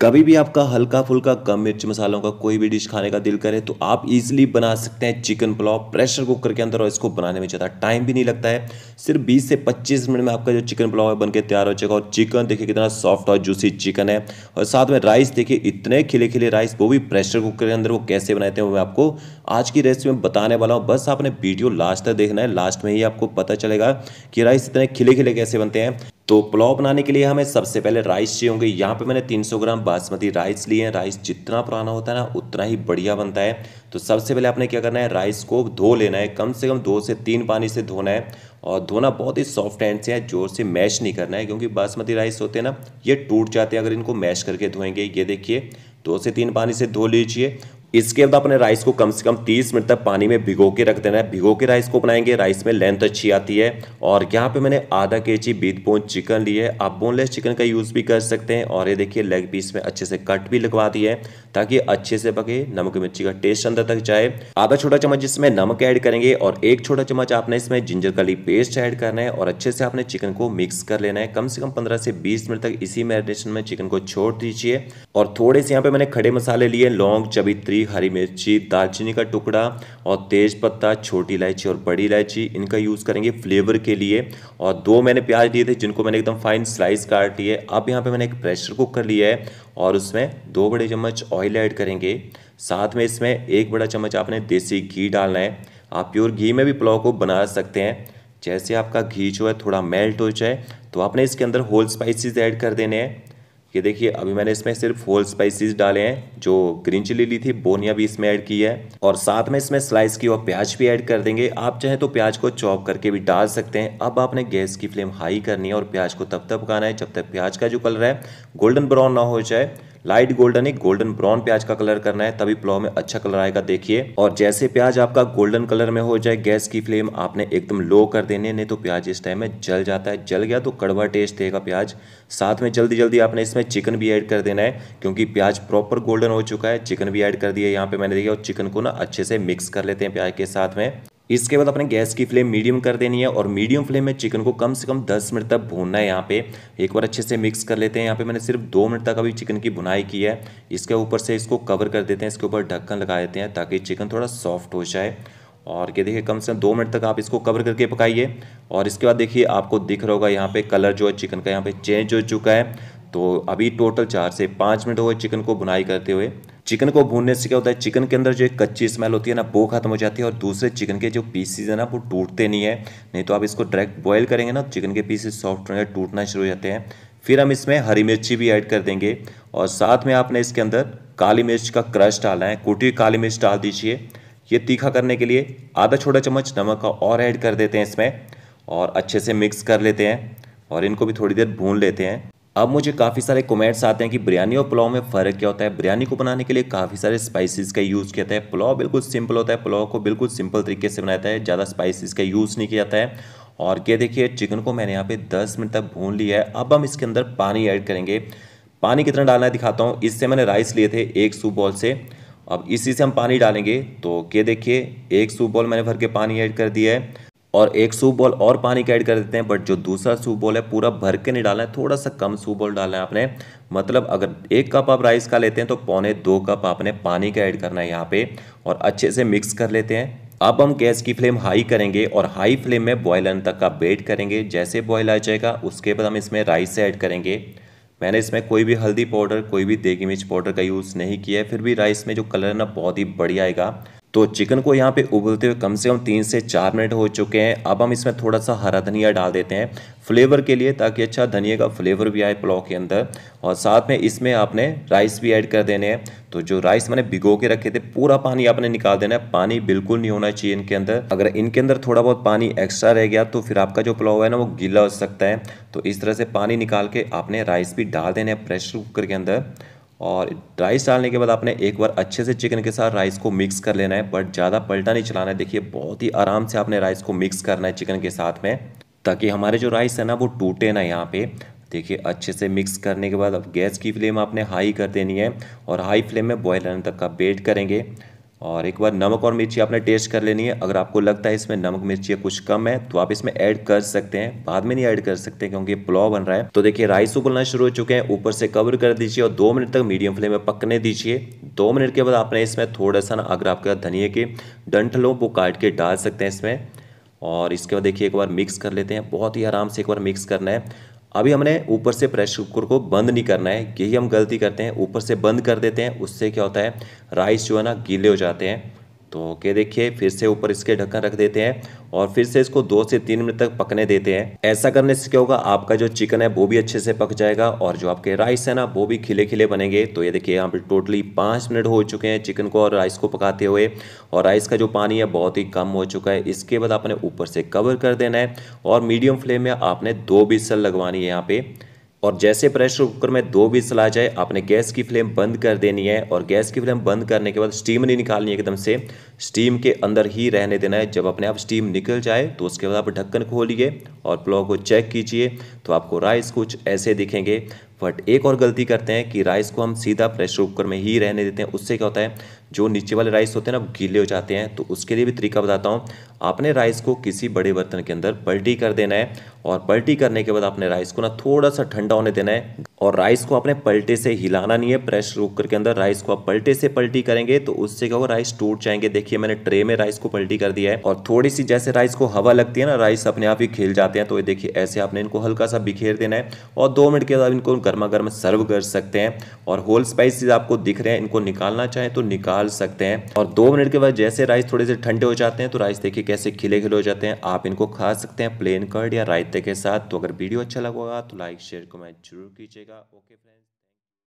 कभी भी आपका हल्का फुल्का कम मिर्च मसालों का कोई भी डिश खाने का दिल करे तो आप इजीली बना सकते हैं चिकन पुलाव प्रेशर कुकर के अंदर और इसको बनाने में ज़्यादा टाइम भी नहीं लगता है। सिर्फ़ 20 से 25 मिनट में आपका जो चिकन पुलाव है बनके तैयार हो जाएगा और चिकन देखिए कितना सॉफ्ट और जूसी चिकन है। और साथ में राइस देखिए, इतने खिले खिले राइस वो भी प्रेशर कुकर के अंदर वो कैसे बनाते हैं वो मैं आपको आज की रेसिपी में बताने वाला हूँ। बस आपने वीडियो लास्ट तक देखना है लास्ट में ही आपको पता चलेगा कि राइस इतने खिले खिले कैसे बनते हैं। तो पुलाव बनाने के लिए हमें सबसे पहले राइस चाहिए होंगे। यहाँ पे मैंने 300 ग्राम बासमती राइस लिए हैं। राइस जितना पुराना होता है ना, उतना ही बढ़िया बनता है। तो सबसे पहले आपने क्या करना है, राइस को धो लेना है। कम से कम दो से तीन पानी से धोना है। और धोना बहुत ही सॉफ्ट हैंड से है, ज़ोर से मैश नहीं करना है, क्योंकि बासमती राइस होते हैं ना, ये टूट जाते हैं अगर इनको मैश करके धोएँगे। ये देखिए, दो से तीन पानी से धो लीजिए। इसके बाद अपने राइस को कम से कम 30 मिनट तक पानी में भिगो के रख देना है। भिगो के राइस को बनाएँगे। राइस में लेंथ अच्छी आती है। और यहाँ पे मैंने आधा के जी बीत बोन चिकन ली है। आप बोनलेस चिकन का यूज़ भी कर सकते हैं। और ये देखिए लेग पीस में अच्छे से कट भी लगवा दी है, ताकि अच्छे से पके, नमक मिर्ची का टेस्ट अंदर तक जाए। आधा छोटा चम्मच इसमें नमक ऐड करेंगे और एक छोटा चम्मच आपने इसमें जिंजर कली पेस्ट ऐड करना है और अच्छे से आपने चिकन को मिक्स कर लेना है। कम से कम पंद्रह से बीस मिनट तक इसी मैरिनेशन में चिकन को छोड़ दीजिए। और थोड़े से यहाँ पे मैंने खड़े मसाले लिए लौंग चबित्री हरी मिर्ची, दालचीनी का टुकड़ा और तेज पत्ता, छोटी इलायची और बड़ी इलायची, इनका यूज़ करेंगे फ्लेवर के लिए। और दो मैंने प्याज लिए थे, जिनको मैंने एकदम फाइन स्लाइस काट लिए। अब यहाँ पे मैंने एक प्रेशर कुकर लिया है और उसमें दो बड़े चम्मच ऑयल ऐड करेंगे। साथ में इसमें एक बड़ा चम्मच आपने देसी घी डालना है। आप प्योर घी में भी पुलाव को बना सकते हैं। जैसे आपका घी जो है थोड़ा मेल्ट हो जाए तो आपने इसके अंदर होल स्पाइसेस ऐड कर देने हैं। ये देखिए, अभी मैंने इसमें सिर्फ़ होल स्पाइसेस डाले हैं, जो ग्रीन चिली ली थी बोनिया भी इसमें ऐड की है। और साथ में इसमें स्लाइस की और प्याज भी ऐड कर देंगे। आप चाहें तो प्याज को चॉप करके भी डाल सकते हैं। अब आपने गैस की फ्लेम हाई करनी है और प्याज को तब तक पकाना है जब तक प्याज का जो कलर है गोल्डन ब्राउन ना हो जाए। लाइट गोल्डन एक गोल्डन ब्राउन प्याज का कलर करना है, तभी पुलाव में अच्छा कलर आएगा, देखिए। और जैसे प्याज आपका गोल्डन कलर में हो जाए, गैस की फ्लेम आपने एकदम लो कर देने नहीं तो प्याज इस टाइम में जल जाता है। जल गया तो कड़वा टेस्ट देगा प्याज। साथ में जल्दी जल्दी आपने इसमें चिकन भी ऐड कर देना है, क्योंकि प्याज प्रॉपर गोल्डन हो चुका है। चिकन भी ऐड कर दिया, यहाँ पे मैंने देखा और चिकन को ना अच्छे से मिक्स कर लेते हैं प्याज के साथ में। इसके बाद अपने गैस की फ्लेम मीडियम कर देनी है और मीडियम फ्लेम में चिकन को कम से कम 10 मिनट तक भूनना है यहाँ पे। एक बार अच्छे से मिक्स कर लेते हैं। यहाँ पे मैंने सिर्फ़ दो मिनट तक अभी चिकन की बुनाई की है। इसके ऊपर से इसको कवर कर देते हैं। इसके ऊपर ढक्कन लगा देते हैं ताकि चिकन थोड़ा सॉफ्ट हो जाए। और ये देखिए, कम से कम दो मिनट तक आप इसको कवर करके पकाइए। और इसके बाद देखिए, आपको दिख रहा होगा यहाँ पे कलर जो है चिकन का यहाँ पे चेंज हो चुका है। तो अभी टोटल चार से पाँच मिनट हो गए चिकन को बुनाई करते हुए। चिकन को भूनने से क्या होता है? चिकन के अंदर जो एक कच्ची स्मेल होती है ना, वो खत्म हो जाती है और दूसरे चिकन के जो पीसीज है ना, वो टूटते नहीं है। नहीं तो आप इसको डायरेक्ट बॉयल करेंगे ना चिकन के पीसेस सॉफ्ट होंगे टूटना शुरू हो जाते हैं। फिर हम इसमें हरी मिर्ची भी ऐड कर देंगे और साथ में आपने इसके अंदर काली मिर्च का क्रश डालना है। कुटी काली मिर्च डाल दीजिए। ये तीखा करने के लिए आधा छोटा चम्मच नमक का और ऐड कर देते हैं इसमें और अच्छे से मिक्स कर लेते हैं और इनको भी थोड़ी देर भून लेते हैं। अब मुझे काफ़ी सारे कमेंट्स आते हैं कि बिरयानी और पुलाव में फ़र्क क्या होता है? बिरयानी को बनाने के लिए काफ़ी सारे स्पाइसेस का यूज़ किया जाता है। पुलाव बिल्कुल सिंपल होता है। पुलाव को बिल्कुल सिंपल तरीके से बनाता है। ज़्यादा स्पाइसेस का यूज़ नहीं किया जाता है। और ये देखिए चिकन को मैंने यहाँ पे 10 मिनट तक भून लिया है। अब हम इसके अंदर पानी ऐड करेंगे। पानी कितना डालना है दिखाता हूँ। इससे मैंने राइस लिए थे एक सूप बॉल से। अब इसी से हम पानी डालेंगे। तो ये देखिए, एक सूप बॉल मैंने भर के पानी ऐड कर दिया है। और एक सूप बॉल और पानी का ऐड कर देते हैं बट जो दूसरा सूप बॉल है, पूरा भर के नहीं डालना है, थोड़ा सा कम सूप बॉल डालना है आपने। मतलब अगर एक कप आप राइस का लेते हैं तो पौने दो कप आपने पानी का ऐड करना है यहाँ पे, और अच्छे से मिक्स कर लेते हैं। अब हम गैस की फ्लेम हाई करेंगे, और हाई फ्लेम में बॉयल आने तक का वेट करेंगे, जैसे बॉयल आ जाएगा, उसके बाद हम इसमें राइस ऐड करेंगे। मैंने इसमें कोई भी हल्दी पाउडर कोई भी देगी मिर्च पाउडर का यूज़ नहीं किया है, फिर भी राइस में जो कलर है ना, बहुत ही बढ़िया आएगा। तो चिकन को यहाँ पे उबलते हुए कम से कम तीन से चार मिनट हो चुके हैं। अब हम इसमें थोड़ा सा हरा धनिया डाल देते हैं, फ्लेवर के लिए, ताकि अच्छा धनिया का फ्लेवर भी आए पुलाव के अंदर। और साथ में इसमें आपने राइस भी ऐड कर देने हैं। तो जो राइस मैंने भिगो के रखे थे, पूरा पानी आपने निकाल देना है। पानी बिल्कुल नहीं होना चाहिए इनके अंदर। अगर इनके अंदर थोड़ा बहुत पानी एक्स्ट्रा रह गया तो फिर आपका जो पुलाव है ना, वो गीला हो सकता है। तो इस तरह से पानी निकाल के आपने राइस भी डाल देने हैं प्रेशर कुकर के अंदर। और राइस डालने के बाद आपने एक बार अच्छे से चिकन के साथ राइस को मिक्स कर लेना है बट ज़्यादा पलटा नहीं चलाना है। देखिए, बहुत ही आराम से आपने राइस को मिक्स करना है चिकन के साथ में, ताकि हमारे जो राइस है ना, वो टूटे ना यहाँ पे। देखिए, अच्छे से मिक्स करने के बाद अब गैस की फ्लेम आपने हाई कर देनी है और हाई फ्लेम में बॉयल आने तक का वेट करेंगे। और एक बार नमक और मिर्ची आपने टेस्ट कर लेनी है। अगर आपको लगता है इसमें नमक मिर्ची कुछ कम है तो आप इसमें ऐड कर सकते हैं। बाद में नहीं ऐड कर सकते क्योंकि पुलाव बन रहा है। तो देखिए राइस उबलना शुरू हो चुके हैं। ऊपर से कवर कर दीजिए और दो मिनट तक मीडियम फ्लेम में पकने दीजिए। दो मिनट के बाद आपने इसमें थोड़ा सा ना अगर आपके धनिया के डंठ वो काट के डाल सकते हैं इसमें। और इसके बाद देखिए, एक बार मिक्स कर लेते हैं। बहुत ही आराम से एक बार मिक्स करना है। अभी हमने ऊपर से प्रेशर कुकर को बंद नहीं करना है, यही हम गलती करते हैं, ऊपर से बंद कर देते हैं, उससे क्या होता है, राइस जो है ना गीले हो जाते हैं। तो क्या देखिए, फिर से ऊपर इसके ढक्कन रख देते हैं और फिर से इसको दो से तीन मिनट तक पकने देते हैं। ऐसा करने से क्या होगा, आपका जो चिकन है वो भी अच्छे से पक जाएगा और जो आपके राइस है ना, वो भी खिले खिले बनेंगे। तो ये देखिए, यहाँ पे टोटली पाँच मिनट हो चुके हैं चिकन को और राइस को पकाते हुए और राइस का जो पानी है बहुत ही कम हो चुका है। इसके बाद आपने ऊपर से कवर कर देना है और मीडियम फ्लेम में आपने दो बिसल लगवानी है यहाँ पे। और जैसे प्रेशर कुकर में दो विसल आ जाए, आपने गैस की फ्लेम बंद कर देनी है और गैस की फ्लेम बंद करने के बाद स्टीम नहीं निकालनी है एकदम से, स्टीम के अंदर ही रहने देना है। जब अपने आप स्टीम निकल जाए तो उसके बाद आप ढक्कन खोलिए और पुलाव को चेक कीजिए तो आपको राइस कुछ ऐसे दिखेंगे। बट एक और गलती करते हैं कि राइस को हम सीधा प्रेशर कुकर में ही रहने देते हैं। उससे क्या होता है जो नीचे वाले राइस होते हैं ना गीले हो जाते हैं। तो उसके लिए भी तरीका बताता हूँ। आपने राइस को किसी बड़े बर्तन के अंदर पलटी कर देना है और पलटी करने के बाद आपने राइस को ना थोड़ा सा ठंडा होने देना है। और राइस को आपने पलटे से हिलाना नहीं है प्रेशर कुकर के अंदर राइस को आप पलटे से पलटी करेंगे तो उससे क्या होगा, राइस टूट जाएँगे। देखिए, मैंने ट्रे में राइस को पलटी कर दिया है और थोड़ी सी जैसे राइस को हवा लगती है ना, राइस अपने आप ही खिल जाते हैं। तो ये देखिए, ऐसे आपने इनको हल्का सा बिखेर देना है और दो मिनट के बाद इनको गर्मा गर्म सर्व कर सकते हैं और होल स्पाइसिस आपको दिख रहे हैं, इनको निकालना चाहें तो निकाल सकते हैं। और दो मिनट के बाद जैसे राइस थोड़े से ठंडे हो जाते हैं तो राइस देखिए कैसे खिले खिले हो जाते हैं। आप इनको खा सकते हैं प्लेन कर्ड या रायते के साथ। तो अगर वीडियो अच्छा लगा तो लाइक शेयर कमेंट ज़रूर कीजिएगा ओके फ्रेंड्स